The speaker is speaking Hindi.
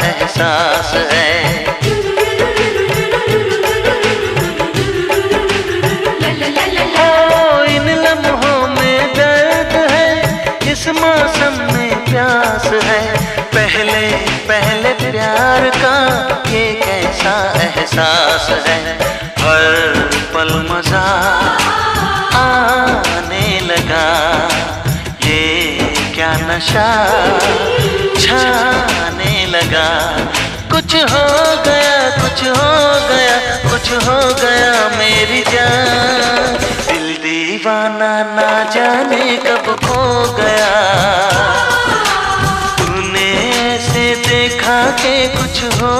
एहसास है। है मौसम में प्यास है। पहले पहले प्यार का ये कैसा एहसास है। हर पल मज़ा आने लगा, ये क्या नशा? कुछ हो गया, कुछ हो गया, कुछ हो गया मेरी जान। दिल दीवाना ना जाने कब खो गया। तूने ऐसे देखा के कुछ हो